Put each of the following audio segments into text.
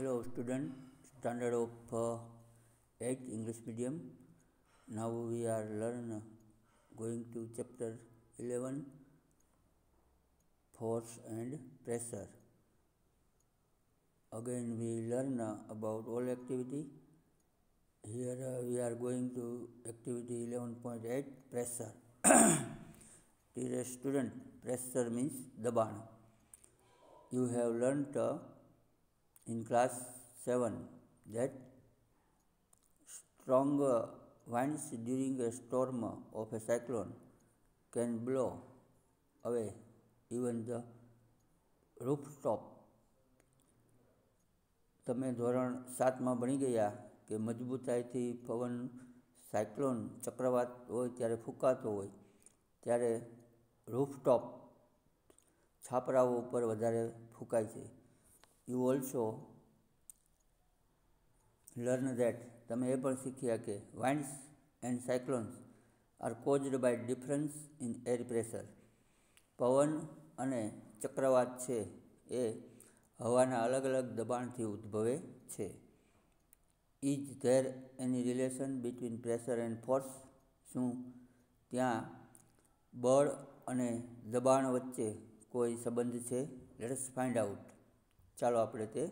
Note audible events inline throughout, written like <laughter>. Hello student, standard of uh, 8 English medium. Now we are learn going to chapter 11 force and pressure. Again we learn uh, about all activity. Here uh, we are going to activity 11.8 pressure. <coughs> Dear student, pressure means dabana. You have learnt uh, in class 7 that strong winds during a storm of a cyclone can blow away even the rooftop તમે ધોરણ સાતમાં ભણી ગયા કે મજબૂતાઈથી પવન cyclone ચક્રવાત હોય ત્યારે ફૂંકાતો હોય ત્યારે રૂફટોપ છાપરાઓ ઉપર વધારે ફૂંકાય છે યુ ઓલ્સો લર્ન ધેટ તમે એ પણ શીખ્યા કે winds and cyclones are caused by difference in air pressure પવન અને ચક્રવાત છે એ હવાના અલગ અલગ દબાણથી ઉદ્ભવે છે is there any relation between pressure and force શું ત્યાં બળ અને દબાણ વચ્ચે કોઈ સંબંધ છે લેટ્સ ફાઇન્ડ આઉટ ચાલો આપણે તે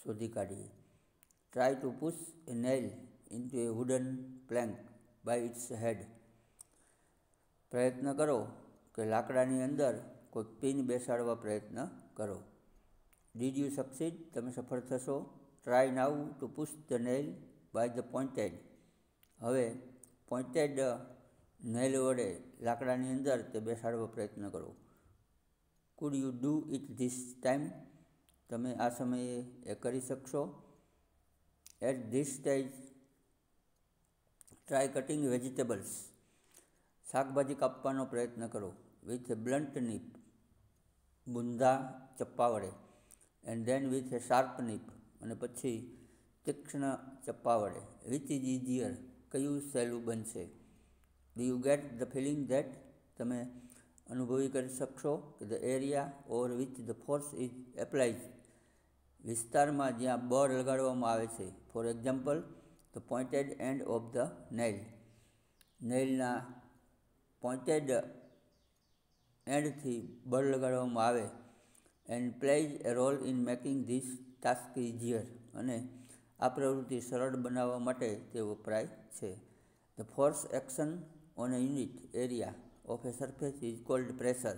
શોધી કાઢીએ try to push a nail to a wooden plank by its head પ્રયત્ન કરો કે લાકડાની અંદર કોઈ પિન બેસાડવા પ્રયત્ન કરો ડીડ યુ સક્સીડ તમે સફળ થશો try now to push the nail by the pointed હવે પોઈન્ટેડ નેલ વડે લાકડાની અંદર તે બેસાડવા પ્રયત્ન કરો could you do it this time તમે આ સમયે એ કરી શકશો at this stage try cutting vegetables શાકભાજી કાપવાનો પ્રયત્ન કરો વિથ એ બ્લન્ટ નીપ બુંદા ચપ્પા વડે and then with a sharp knife અને પછી તીક્ષ્ણ ચપ્પા વડે વિચ ઇઝ ઇઝિયર કયું સહેલું બનશે do you get the feeling that તમે અનુભવી કરી શકશો કે the area or with the force is applies વિસ્તારમાં જ્યાં બ લગાડવામાં આવે છે for example the pointed end of the nail નેલના પોઇન્ટેડ એન્ડથી બ લગાડવામાં આવે and plays a role in making this task easier અને આ પ્રવૃત્તિ સરળ બનાવવા માટે તે વપરાય છે the force action on a unit area of A surface is called pressure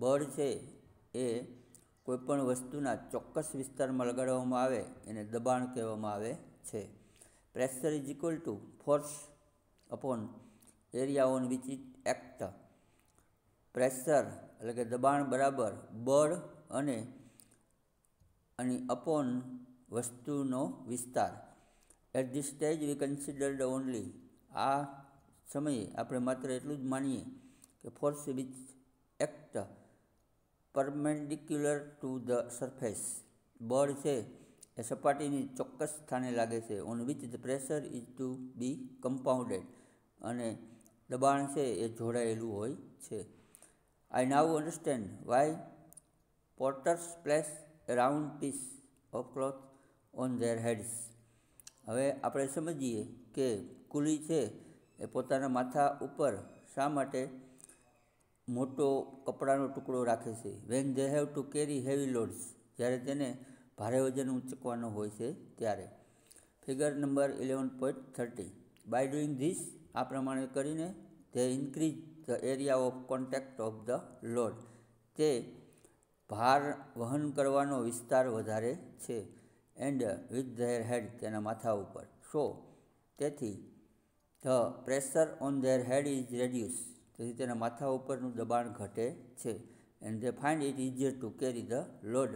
બળ છે એ કોઈપણ વસ્તુના ચોક્કસ વિસ્તારમાં લગાડવામાં આવે એને દબાણ કહેવામાં આવે છે pressure is equal to force upon area on which it act pressure એટલે કે દબાણ બરાબર બળ અને અને અપોન વસ્તુનો વિસ્તાર at this stage we considered only આ સમયે આપણે માત્ર એટલું જ માનીએ કે force which act perpendicular to the surface બળ છે એ સપાટીની ચોક્કસ સ્થાને લાગે છે on which the pressure is to be compounded અને દબાણ છે એ જોડાયેલું હોય છે I now understand why porters place round piece of cloth on their heads હવે આપણે સમજીએ કે કુલી છે એ પોતાના માથા ઉપર શા માટે મોટો કપડાનો ટુકડો રાખે છે when they have to carry heavy loads જ્યારે તેને ભારે વજન ઉંચકવાનો હોય છે ત્યારે figure number eleven point thirty by doing this આ પ્રમાણે કરીને they increase the area of contact of the load તે ભાર વહન કરવાનો વિસ્તાર વધારે છે એન્ડ વિથ ધેર હેડ તેના માથા ઉપર સો તેથી the pressure on their head is reduce તેથી તેના માથા ઉપરનું દબાણ ઘટે છે and they find it easier to carry the load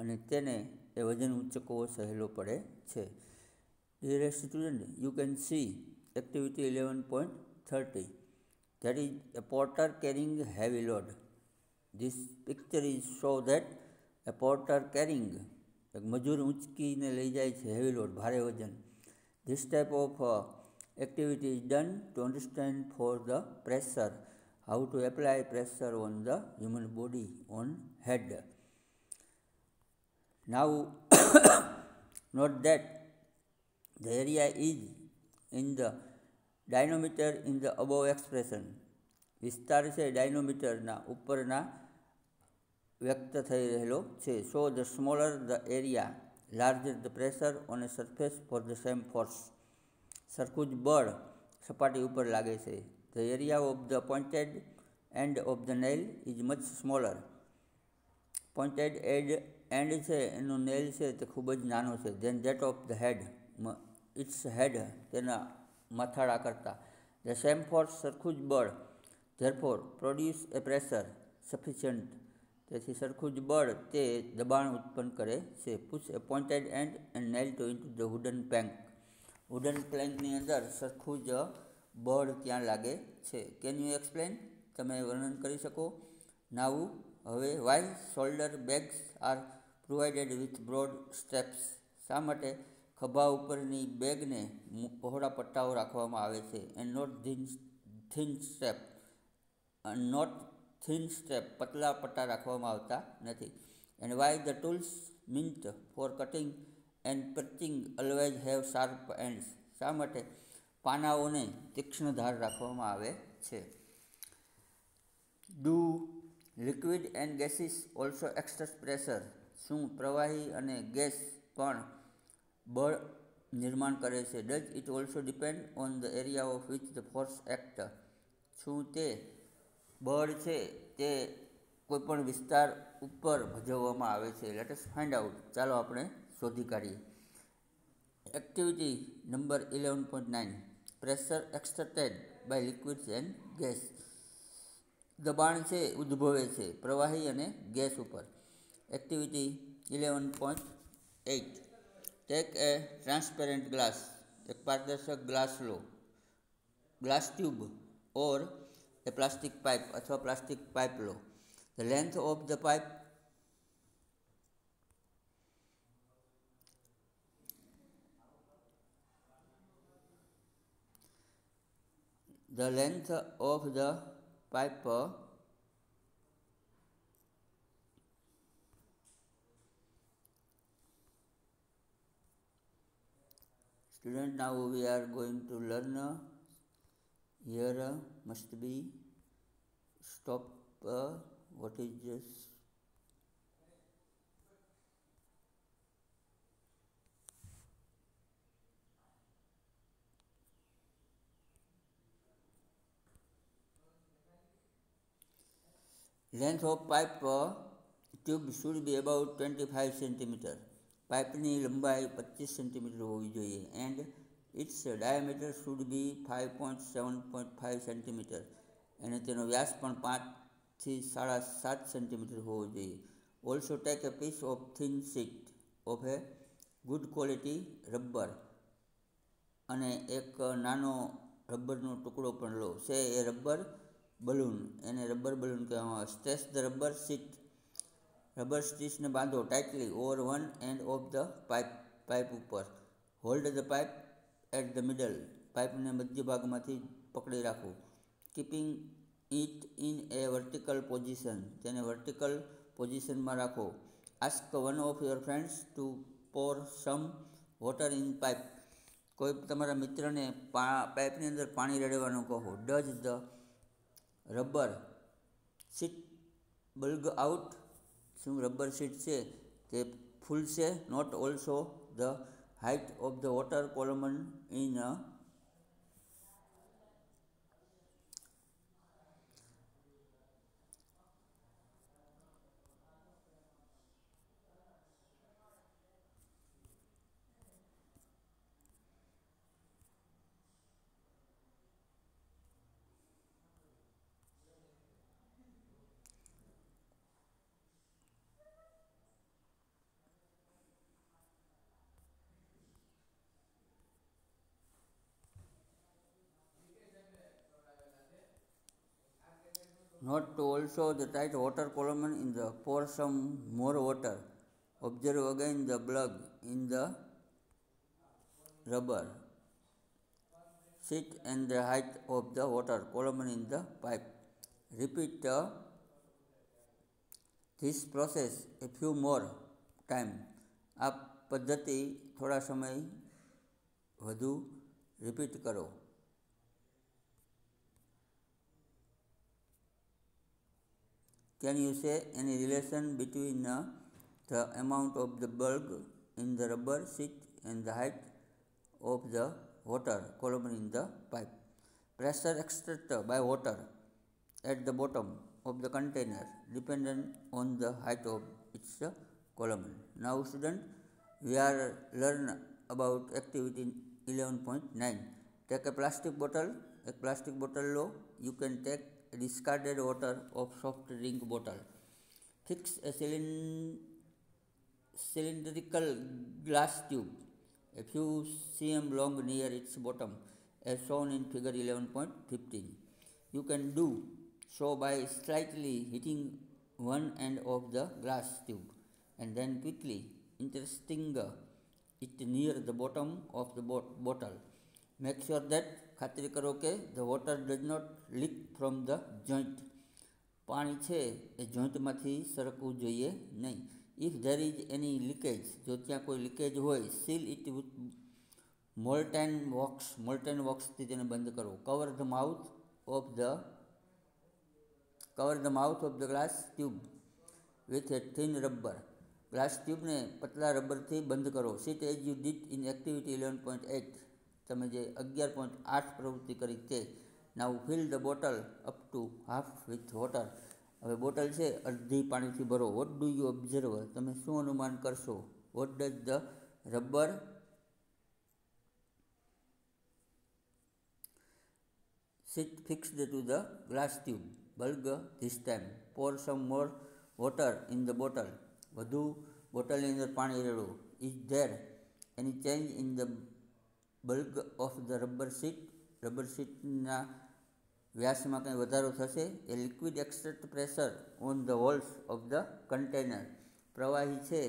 અને તેને એ વજન ઉંચકવો સહેલો પડે છે dear student you can see activity eleven point thirty that is a porter carrying heavy load this picture is show that a porter carrying એક મજૂર ઊંચકીને લઈ જાય છે હેવી લોડ ભારે વજન this type of activity is done to understand for the pressure, how to apply pressure on the human body, on head. Now, <coughs> note that the area is in the denominator in the above expression વિસ્તાર છે ડાયનોમીટરના ઉપરના વ્યક્ત થઈ રહેલો છે so the smaller the area larger the pressure on a surface for the same force સરખું જ બળ સપાટી ઉપર લાગે છે the area of the pointed end of the nail is much smaller pointed add end છે એનું નેલ છે તે ખૂબ જ નાનો છે then that of the head it's હેડ તેના માથાળા કરતાં ધ સેમ ફોર્સ સરખું જ બળ therefore produce a pressure sufficient તેથી સરખું જ બળ તે દબાણ ઉત્પન્ન કરે છે push a pointed end and nail to into the wooden plank wooden પ્લેન્કની અંદર સરખું જ બળ ત્યાં લાગે છે કેન યુ એક્સપ્લેન તમે વર્ણન કરી શકો નાવું હવે why shoulder bags are provided with broad straps શા માટે ખભા ઉપરની બેગને પહોળા પટ્ટાઓ રાખવામાં આવે છે and not thin thin step not thin step પતલા પટ્ટા રાખવામાં આવતા નથી and why the tools meant for cutting and piercing always have sharp ends શા માટે પાનાઓને તીક્ષ્ણ ધાર રાખવામાં આવે છે do liquid and gases also exert pressure શું પ્રવાહી અને ગેસ પણ બળ નિર્માણ કરે છે does it also depend on the area of which the force act શું તે બળ છે તે કોઈપણ વિસ્તાર ઉપર ભજવવામાં આવે છે લેટેસ્ટ ફાઇન્ડ આઉટ ચાલો આપણે શોધી કાઢીએ activity number eleven point nine pressure exerted by liquids and gas દબાણ છે ઉદ્ભવે છે પ્રવાહી અને ગેસ ઉપર activity eleven point eight take a transparent glass એક પારદર્શક ગ્લાસ લો glass tube or a plastic pipe અથવા પ્લાસ્ટિક પાઇપ લો the length of the pipe the length of the paper student now we are going to learn here must be stop uh, what is this length of pipe tube should be about twenty five centimetre પાઇપની લંબાઈ પચીસ centimetre હોવી જોઈએ and its diameter should be five point seven point five centimetre અને તેનો વ્યાસ પણ પાંચથી સાડા સાત સેન્ટીમીટર હોવો જોઈએ also take a piece of thin sheet of a good quality rubber અને એક નાનો રબરનો ટુકડો પણ લો છે એ રબર બલૂન એને રબર બલૂન કહેવામાં આવે stretch the rubber sheet rubber સ્ટીચને બાંધો tightly over one end of the pipe pipe ઉપર hold the pipe at the middle પાઇપને મધ્ય ભાગમાંથી પકડી રાખવું keeping it in a vertical position તેને વર્ટિકલ પોઝિશનમાં રાખો ask one of your friends to pour some water in pipe કોઈ તમારા મિત્રને પાઇપની અંદર પાણી રેડવાનું કહો does the rubber sheet bulge out શું રબર સીટ છે તે ફૂલશે note also the height of the water column in a Note to also the tight water column in the pour some more water. Observe again the plug in the rubber sheet and the height of the water column in the pipe. Repeat the, this process a few more time. આ પદ્ધતિ થોડા સમય વધુ repeat કરો Can you say any relation between uh, the amount of the bulk in the rubber sheet and the height of the water column in the pipe? Pressure exerted by water at the bottom of the container dependent on the height of its uh, column. Now student, we are learn about activity 11.9. Take a plastic bottle, a plastic bottle low, you can take discarded water of soft drink bottle. Fix a cylind cylindrical glass tube a few cm long near its bottom as shown in figure 11.15. You can do so by slightly hitting one end of the glass tube and then quickly interesting it near the bottom of the bottle. Make sure that ખાતરી કરો કે the water does not leak from the joint પાણી છે એ જોઈન્ટમાંથી સરકવું જોઈએ નહીં if there is any leakage જો ત્યાં કોઈ લીકેજ હોય seal it with molten wax molten વોક્સથી તેને બંધ કરો cover the mouth of the cover the mouth of the glass tube with a thin rubber glass ટ્યુબને પતલા રબરથી બંધ કરો seat as you did in activity eleven point at તમે જે અગિયાર પોઈન્ટ આઠ પ્રવૃત્તિ કરી તે now fill the bottle up to half with water હવે બોટલ છે અડધી પાણીથી ભરો વોટ ડુ યુ ઓબ્ઝર્વ તમે શું અનુમાન કરશો what does the rubber sheet fixed to the glass tube bulge this time pour some more water in the bottle વધુ બોટલની અંદર પાણી રેડવું is there any change in the bulk of the rubber sheet rubber શીટના વ્યાસમાં કંઈ વધારો થશે a liquid extract pressure on the walls of the container પ્રવાહી છે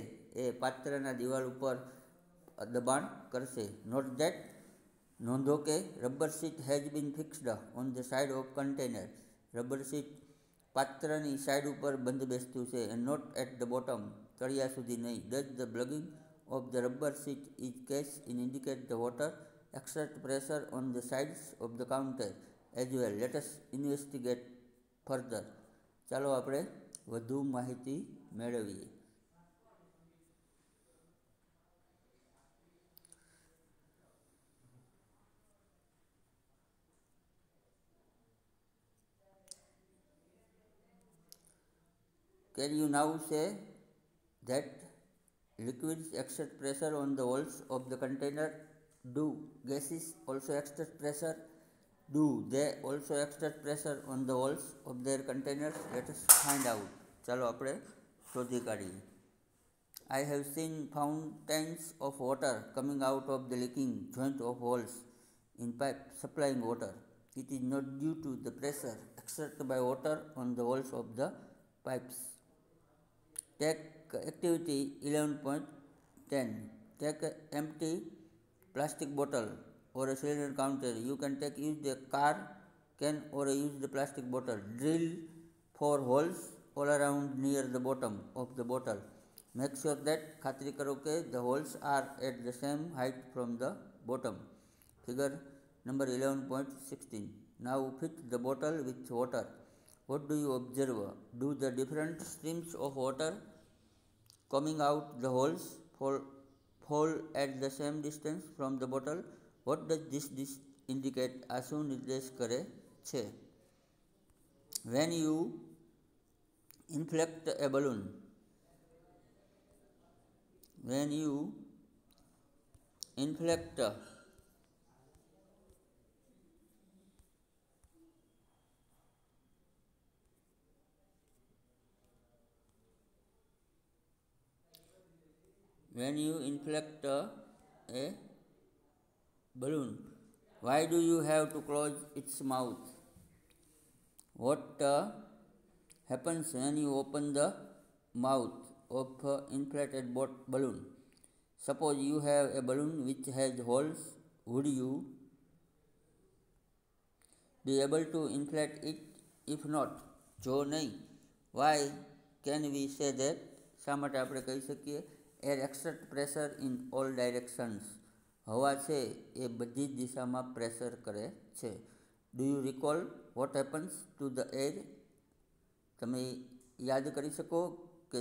એ પાત્રના દિવાલ ઉપર દબાણ કરશે નોટ ધેટ નોંધો કે rubber sheet has been fixed on the side of container rubber sheet પાત્રની સાઇડ ઉપર બંધ બેસતું છે and not at the bottom તળિયા સુધી નહીં does the bulging of the rubber seat, is cast in indicate the water exert pressure on the sides of the counter as well. Let us investigate further. ચાલો આપણે વધુ માહિતી મેળવીએ Can you now say that Liquids exert pressure on the walls of the container? Do gases also exert pressure? Do they also exert pressure on the walls of their containers? Let us find out. ચાલો આપણે શોધી કાઢીએ I have seen fountains of water coming out of the leaking joint of walls in pipe supplying water. It is not due to the pressure exerted by water on the walls of the pipes. Take activity 11.10 take an empty plastic bottle or a cylinder counter you can take use the car can or use the plastic bottle drill four holes all around near the bottom of the bottle make sure that khatri karo the holes are at the same height from the bottom figure number 11.16 now fit the bottle with water what do you observe do the different streams of water coming out the holes fall, fall at the same distance from the bottle. What does this, this indicate? Ashu નિર્દેશ કરે છે When you inflect a balloon, when you inflect when you inflate a, a balloon? Why do you have to close its mouth? What uh, happens when you open the mouth of an inflated balloon? Suppose you have a balloon which has holes, would you be able to inflate it? If not, જો why can we say that શા માટે આપણે કહી air accept pressure in all directions હવા છે એ બધી જ દિશામાં પ્રેશર કરે છે do you recall what happens to the air તમે યાદ કરી શકો કે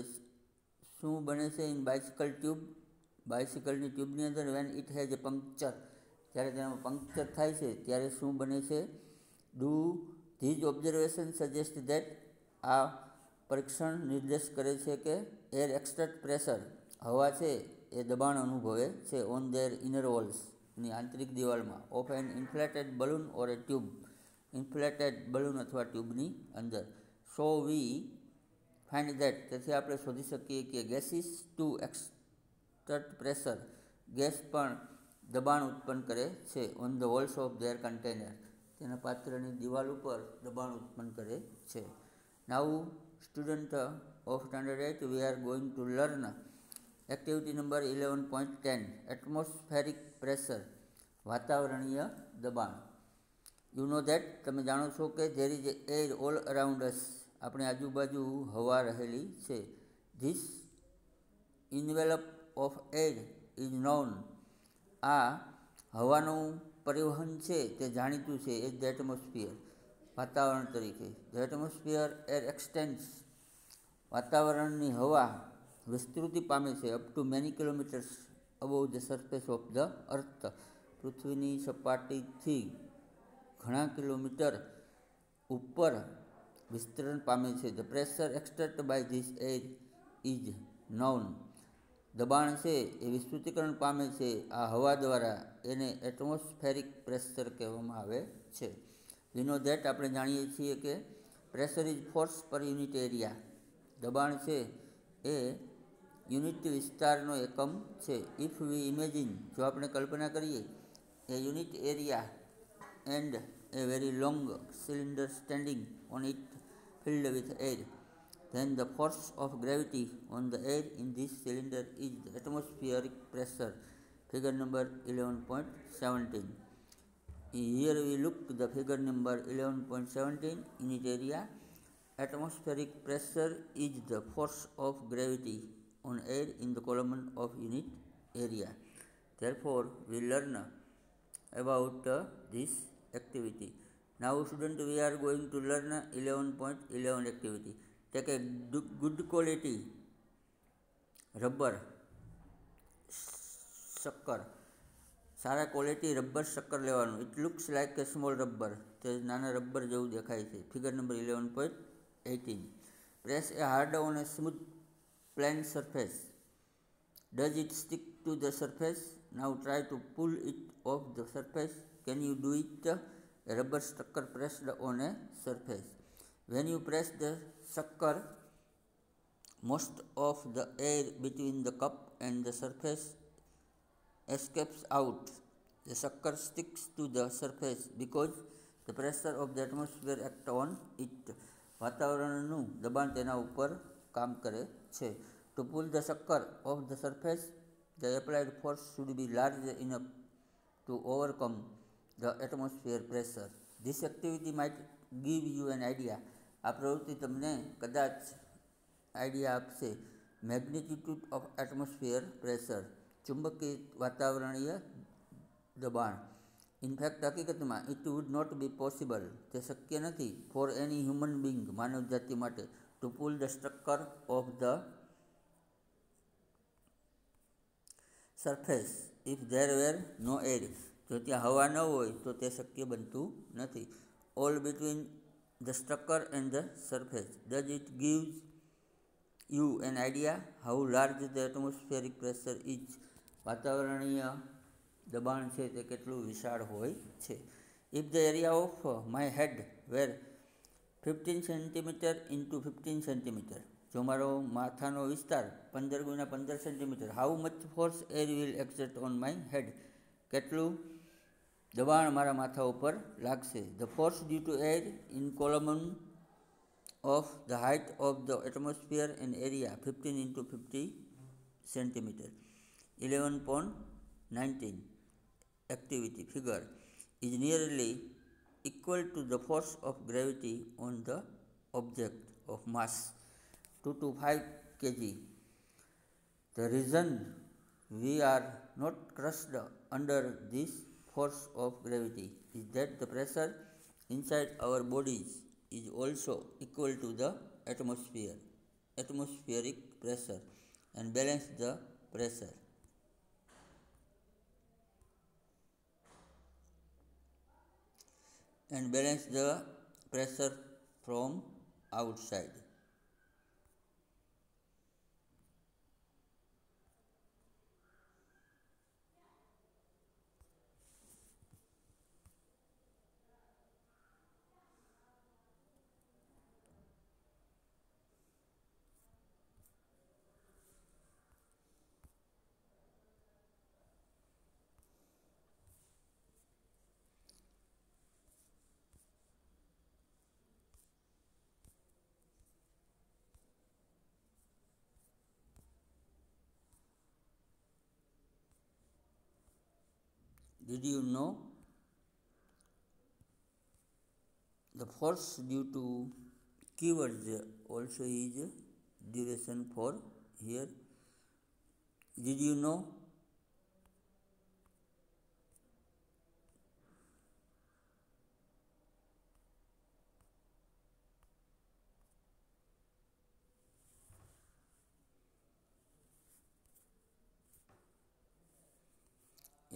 શું બને છે ઇન બાયસિકલ ટ્યુબ બાયસિકલની ટ્યુબની અંદર when it has a puncture જ્યારે તેમાં પંક્ચર થાય છે ત્યારે શું બને છે do these observation suggest that આ પરીક્ષણ નિર્દેશ કરે છે કે એર એક્સ્ટ્રેટ પ્રેશર હવા છે એ દબાણ અનુભવે છે ઓન ધેર ઇનર વોલ્સની આંતરિક દિવાલમાં of an inflated balloon or a tube inflated balloon અથવા ટ્યુબની અંદર સો વી ફાઇન્ડ ધેટ તેથી આપણે શોધી શકીએ કે gases too exert pressure gas પણ દબાણ ઉત્પન્ન કરે છે on the walls of their container તેના પાત્રની દિવાલ ઉપર દબાણ ઉત્પન્ન કરે છે now student of standard eight we are going to learn activity number eleven point ten atmospheric pressure વાતાવરણીય દબાણ યુ નો ધેટ તમે જાણો છો કે there is air all around us આપણી આજુબાજુ હવા રહેલી છે this envelope of air is non આ હવાનું પરિવહન છે તે જાણીતું છે એ ધ એટમોસ્ફિયર વાતાવરણ તરીકે ધ એટમોસ્ફિયર એર એક્સટેન્સ વાતાવરણની હવા વિસ્તૃતિ પામે છે up to many kilometres above the surface of the earth પૃથ્વીની સપાટીથી ઘણા કિલોમીટર ઉપર વિસ્તરણ પામે છે the pressure exert by this air is known દબાણ છે એ વિસ્તૃતિકરણ પામે છે આ હવા દ્વારા એને એટમોસ્ફેરિક પ્રેશર કહેવામાં આવે છે યુનો ધેટ આપણે જાણીએ છીએ કે pressure is force per unit area દબાણ છે એ યુનિટ વિસ્તારનો એકમ છે ઇફ વી ઇમેજિન જો આપણે કલ્પના કરીએ a unit area and a very long cylinder standing on it filled with air then the force of gravity on the air in this cylinder is the atmospheric pressure figure number 11.17 here we look the figure number 11.17 in its area atmospheric pressure is the force of gravity on air in the column of unit area. Therefore, we learn about uh, this activity. Now, student, we are going to learn 11.11 .11 activity. Take a good quality rubber sucker. સારા quality rubber sucker લેવાનું It looks like a small rubber. તે નાના rubber Figure number છે Press number eleven point a press plane surface. Does it stick to the surface? Now try to pull it off the surface. Can you do it? A rubber sucker pressed on a surface. When you press the sucker, most of the air between the cup and the surface escapes out. The sucker sticks to the surface because the pressure of the atmosphere acts on it. વાતાવરણનું દબાણ તેના ઉપર કામ કરે છે to pull the sucker of the surface the applied force should be large enough to overcome the atmosphere pressure this activity might give you an idea આ પ્રવૃત્તિ તમને કદાચ આઈડિયા આપશે મેગ્નિટ્યુડ ઓફ એટમોસ્ફિયર પ્રેશર ચુંબકીય વાતાવરણીય દબાણ in fact હકીકતમાં it would not be possible તે શક્ય નથી ફોર એની હ્યુમન બિંગ માનવ જાતિ માટે to pull the structure of the surface if there were no air જો ત્યાં હવા ન હોય તો તે શક્ય બનતું નથી all between the structure and the surface does it gives you an idea how large the atmospheric pressure is વાતાવરણીય દબાણ છે તે કેટલું વિશાળ હોય છે if the area of my head were fifteen centimetre into fifteen centimetre જો મારો માથાનો વિસ્તાર પંદર ગુણ્યા પંદર centimetre how much force air will exert on my head કેટલું દબાણ મારા માથા ઉપર લાગશે the force due two air in column of the height of the atmosphere and area fifteen into fifty centimetre eleven point nineteen activity figure is nearly equal to the force of gravity on the object of mass 2 to 5 kg. The reason we are not crushed under this force of gravity is that the pressure inside our bodies is also equal to the atmosphere atmospheric pressure and balance the pressure and balance the pressure from outside. Did you know the force due to keywords also is duration for here? Did you know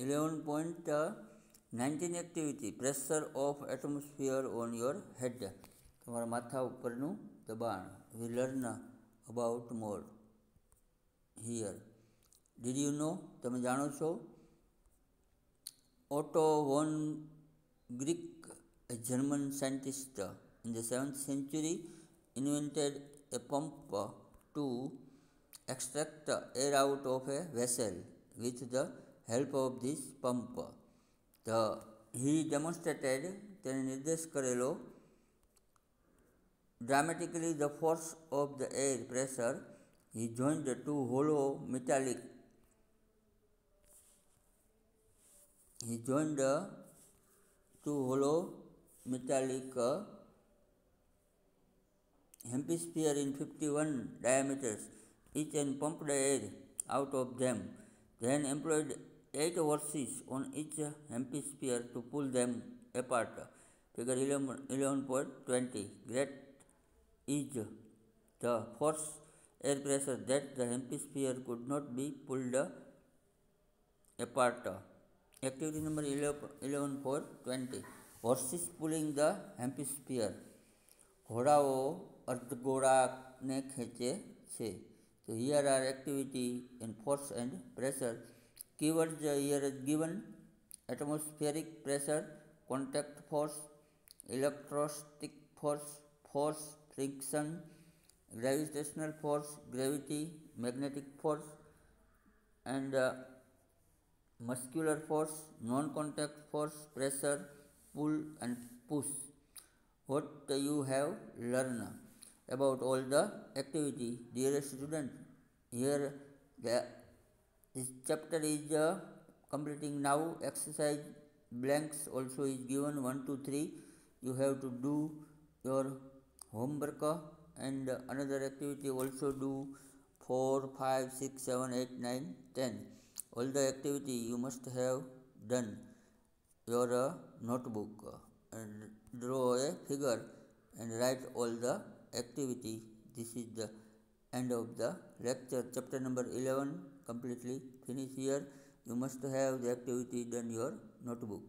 11.19 activity pressure of atmosphere on your head તમારા માથા ઉપરનું દબાણ we learn about more here did you know તમે જાણો છો Otto von Guericke a German scientist in the seventh century invented a pump to extract air out of a vessel with the help of this pump the he demonstrated તેને નિર્દેશ કરેલો dramatically the force of the air pressure he joined the two hollow metallic he joined the two hollow metallic uh, hemisphere in 51 diameters each and pumped air out of them then employed eight verses on each hemisphere to pull them apart. Figure 11.20 11 Great is the force air pressure that the hemisphere could not be pulled apart. Activity number 11.20 Horses pulling the hemisphere. ઘોડાઓ અર્ધગોળાને ખેંચે છે તો here are activity in force and pressure Keywords uh, here is given atmospheric pressure, contact force, electrostatic force, force, friction, gravitational force, gravity, magnetic force, and uh, muscular force, non-contact force, pressure, pull and push. What you have learned about all the activity, dear student. Here the this chapter is uh, completing now. Exercise blanks also is given 1 2, 3. You have to do your homework uh, and another activity also do 4, 5, 6, 7, 8, 9, 10. All the activity you must have done. Your uh, notebook uh, and draw a figure and write all the activity. This is the end of the lecture chapter number 11 completely finish here you must have the activity done your notebook